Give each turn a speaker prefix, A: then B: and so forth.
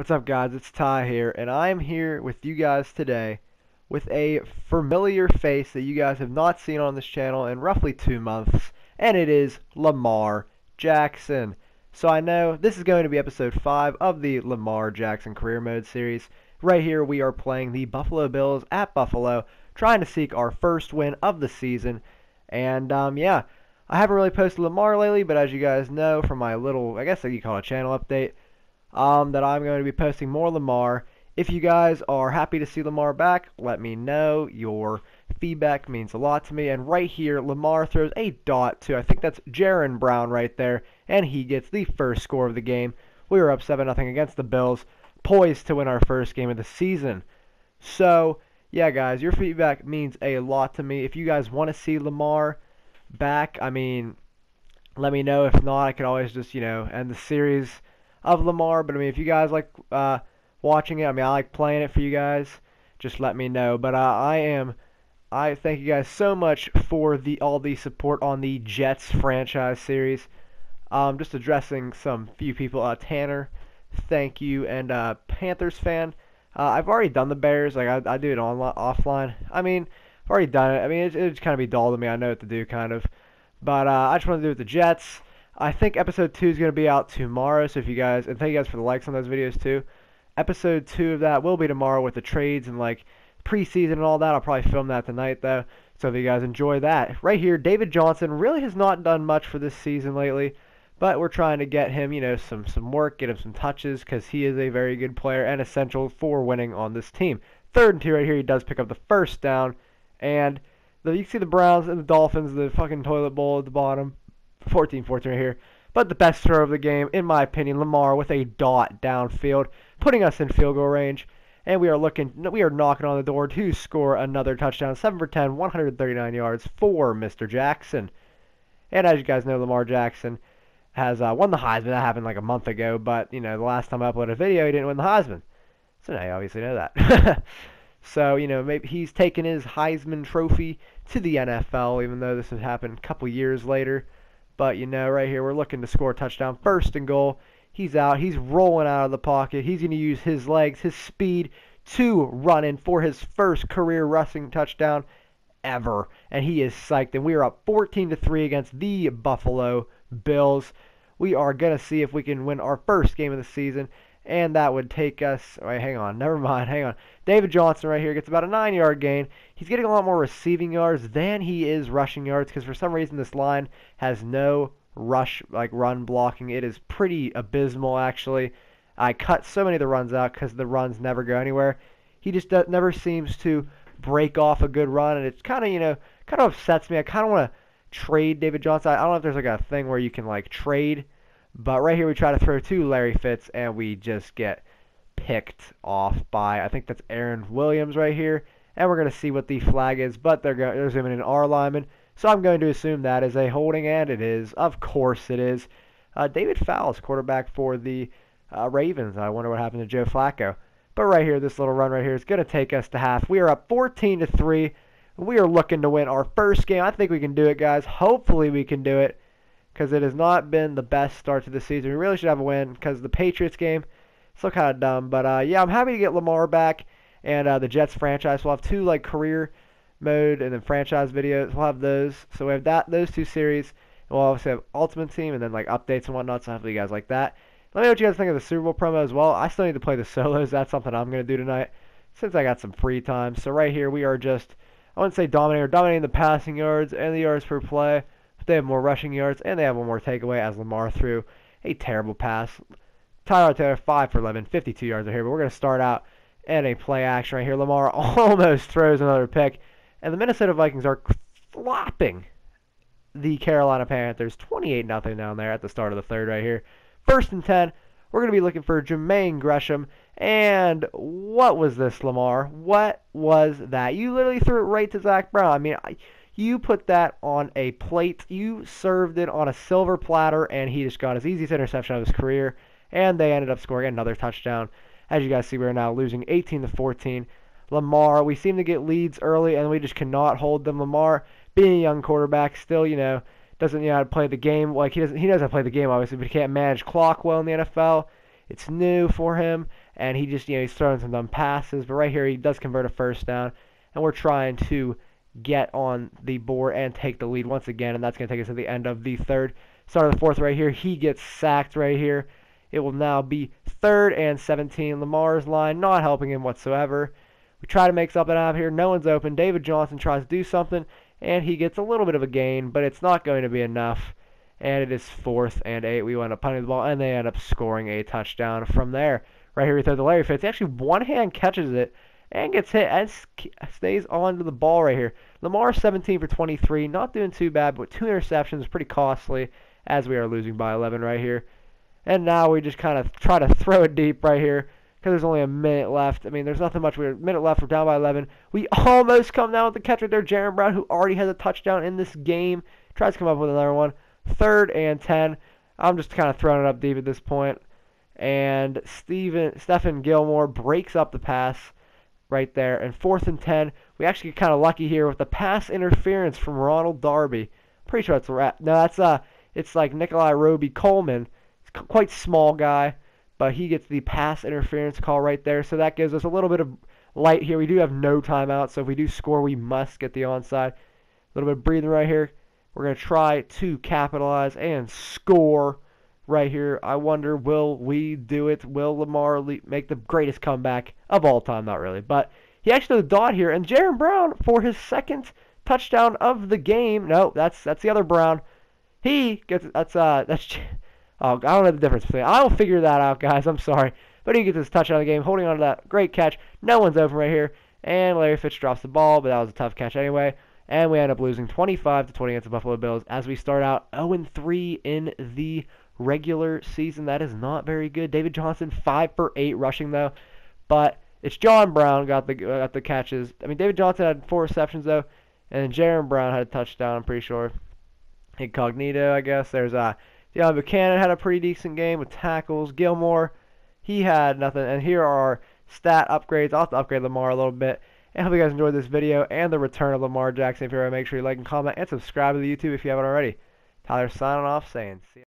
A: What's up, guys? It's Ty here, and I am here with you guys today with a familiar face that you guys have not seen on this channel in roughly two months, and it is Lamar Jackson. So I know this is going to be episode 5 of the Lamar Jackson Career Mode series. Right here, we are playing the Buffalo Bills at Buffalo, trying to seek our first win of the season. And, um, yeah, I haven't really posted Lamar lately, but as you guys know from my little, I guess you call it a channel update, um, that I'm going to be posting more Lamar. If you guys are happy to see Lamar back, let me know. Your feedback means a lot to me. And right here, Lamar throws a dot to, I think that's Jaron Brown right there, and he gets the first score of the game. We were up 7 0 against the Bills poised to win our first game of the season. So, yeah, guys, your feedback means a lot to me. If you guys want to see Lamar back, I mean, let me know. If not, I could always just, you know, end the series of Lamar. But, I mean, if you guys like uh, watching it, I mean, I like playing it for you guys, just let me know. But uh, I am. I thank you guys so much for the all the support on the Jets franchise series. Um, just addressing some few people. Uh, Tanner thank you. And uh, Panthers fan, uh, I've already done the Bears. Like I, I do it online, offline. I mean, I've already done it. I mean, it, it's kind of be dull to me. I know what to do, kind of. But uh, I just want to do it with the Jets. I think episode two is going to be out tomorrow. So if you guys, and thank you guys for the likes on those videos too. Episode two of that will be tomorrow with the trades and like preseason and all that. I'll probably film that tonight though. So if you guys enjoy that, right here, David Johnson really has not done much for this season lately. But we're trying to get him, you know, some some work, get him some touches because he is a very good player and essential for winning on this team. Third and two right here, he does pick up the first down, and you see the Browns and the Dolphins, the fucking toilet bowl at the bottom, 14-14 right here. But the best throw of the game, in my opinion, Lamar with a dot downfield, putting us in field goal range. And we are looking, we are knocking on the door to score another touchdown. 7 for 10, 139 yards for Mr. Jackson. And as you guys know, Lamar Jackson has uh, won the Heisman. That happened like a month ago, but you know the last time I uploaded a video, he didn't win the Heisman. So now you obviously know that. so you know maybe he's taken his Heisman Trophy to the NFL, even though this has happened a couple years later. But you know right here we're looking to score a touchdown, first and goal. He's out. He's rolling out of the pocket. He's going to use his legs, his speed to run in for his first career rushing touchdown ever, and he is psyched. And we are up 14 to three against the Buffalo Bills. We are going to see if we can win our first game of the season, and that would take us. Wait, hang on. Never mind. Hang on. David Johnson right here gets about a nine yard gain. He's getting a lot more receiving yards than he is rushing yards because for some reason this line has no rush, like run blocking. It is pretty abysmal, actually. I cut so many of the runs out because the runs never go anywhere. He just does, never seems to break off a good run, and it's kind of, you know, kind of upsets me. I kind of want to trade David Johnson. I don't know if there's like a thing where you can like trade, but right here we try to throw to Larry Fitz and we just get picked off by I think that's Aaron Williams right here, and we're gonna see what the flag is. But they're going they're zooming in our lineman, so I'm going to assume that is a holding, and it is. Of course it is. Uh, David Fowles, quarterback for the uh, Ravens. I wonder what happened to Joe Flacco. But right here, this little run right here is going to take us to half. We are up 14 to three. We are looking to win our first game. I think we can do it, guys. Hopefully, we can do it because it has not been the best start to the season. We really should have a win because the Patriots game still kind of dumb. But uh, yeah, I'm happy to get Lamar back and uh, the Jets franchise. We'll have two like career mode and then franchise videos. We'll have those. So we have that those two series. And we'll obviously have Ultimate Team and then like updates and whatnot. So hopefully you guys like that. Let me know what you guys think of the Super Bowl promo as well. I still need to play the solos. That's something I'm gonna do tonight since I got some free time. So right here we are just I wouldn't say dominating, dominating the passing yards and the yards per play, they have more rushing yards and they have one more takeaway as Lamar threw a terrible pass. Tyrod Taylor, 5 for 11, 52 yards right here, but we're going to start out in a play action right here. Lamar almost throws another pick, and the Minnesota Vikings are flopping the Carolina Panthers 28 nothing down there at the start of the third right here. First and 10, we're going to be looking for Jermaine Gresham and what was this, Lamar? What was that? You literally threw it right to Zach Brown. I mean, you put that on a plate. You served it on a silver platter, and he just got his easiest interception of his career. And they ended up scoring another touchdown. As you guys see, we're now losing 18 to 14. Lamar, we seem to get leads early, and we just cannot hold them. Lamar, being a young quarterback, still, you know, doesn't know how to play the game. Like he doesn't, he knows how to play the game, obviously, but he can't manage clock well in the NFL It's new for him, and he just, you know, he's throwing some dumb passes. But right here, he does convert a first down, and we're trying to get on the board and take the lead once again, and that's going to take us to the end of the third. Start of the fourth right here. He gets sacked right here. It will now be third and 17. Lamar's line not helping him whatsoever. We try to make something out of here. No one's open. David Johnson tries to do something, and he gets a little bit of a gain, but it's not going to be enough and it is fourth and eight. We wind up punting the ball, and they end up scoring a touchdown from there. Right here, we throw the Larry Fitz. He actually one hand catches it and gets hit and stays on to the ball right here. Lamar 17 for 23, not doing too bad, but two interceptions, pretty costly as we are losing by 11 right here. And now we just kind of try to throw it deep right here because there's only a minute left. I mean, there's nothing much. We're a minute left. We're down by 11. We almost come down with the catch right there. Jaron Brown, who already has a touchdown in this game, tries to come up with another one. Third and 10. I'm just kind of throwing it up deep at this point. And Stephen Gilmore breaks up the pass right there. And fourth and 10. We actually get kind of lucky here with the pass interference from Ronald Darby. Pretty sure that's a rat. No, that's uh, it's like Nikolai Robey Coleman. It's quite small guy, but he gets the pass interference call right there. So that gives us a little bit of light here. We do have no timeout, so if we do score, we must get the onside. A little bit of breathing right here. We're going to try to capitalize and score right here. I wonder, will we do it? Will Lamar make the greatest comeback of all time? Not really, but he actually dot here, and Jaron Brown for his second touchdown of the game. No, that's that's the other Brown. He gets that's uh that's oh I don't know the difference between. I'll figure that out, guys. I'm sorry, but he gets his touchdown of the game, holding on to that great catch. No one's open right here, and Larry Fitz drops the ball, but that was a tough catch anyway and we end up losing 25 to 20 against the Buffalo Bills as we start out 0 3 in the regular season. That is not very good. David Johnson 5 for 8 rushing though, but it's John Brown got the got the catches. I mean David Johnson had four receptions though, and Jaron Brown had a touchdown. I'm pretty sure. Incognito, I guess. There's uh, Deone Bucannon had a pretty decent game with tackles. Gilmore, he had nothing. And here are stat upgrades. I'll have to upgrade Lamar a little bit. I hope you guys enjoyed this video and the return of Lamar Jackson. If you're make sure you like and comment and subscribe to the YouTube if you haven't already. Tyler signing off saying see ya.